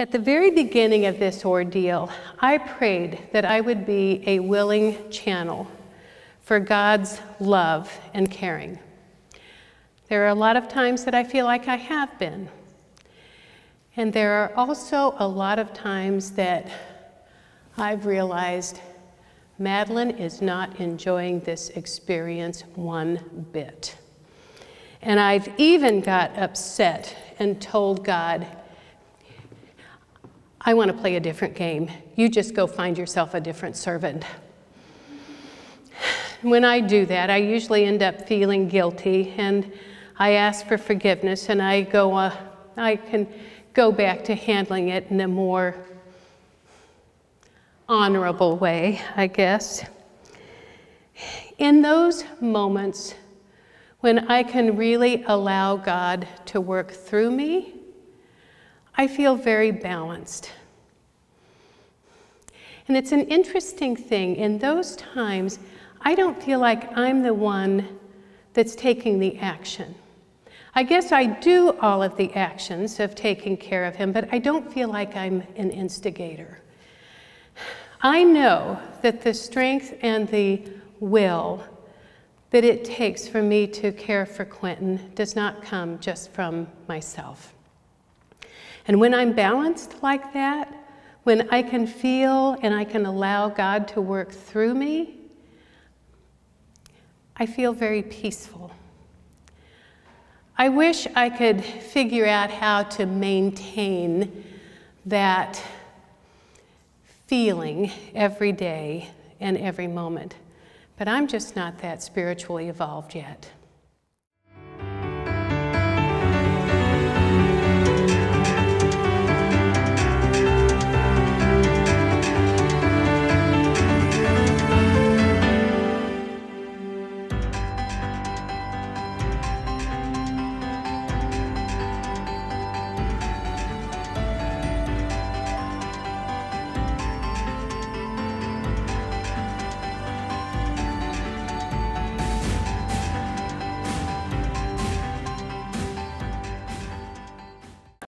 At the very beginning of this ordeal, I prayed that I would be a willing channel for God's love and caring. There are a lot of times that I feel like I have been. And there are also a lot of times that I've realized Madelyn is not enjoying this experience one bit. And I've even got upset and told God, I want to play a different game. You just go find yourself a different servant. When I do that, I usually end up feeling guilty and I ask for forgiveness and I go, uh, I can go back to handling it in a more honorable way, I guess. In those moments when I can really allow God to work through me I feel very balanced. And it's an interesting thing. In those times, I don't feel like I'm the one that's taking the action. I guess I do all of the actions of taking care of him, but I don't feel like I'm an instigator. I know that the strength and the will that it takes for me to care for Quentin does not come just from myself. And when I'm balanced like that, when I can feel and I can allow God to work through me, I feel very peaceful. I wish I could figure out how to maintain that feeling every day and every moment, but I'm just not that spiritually evolved yet.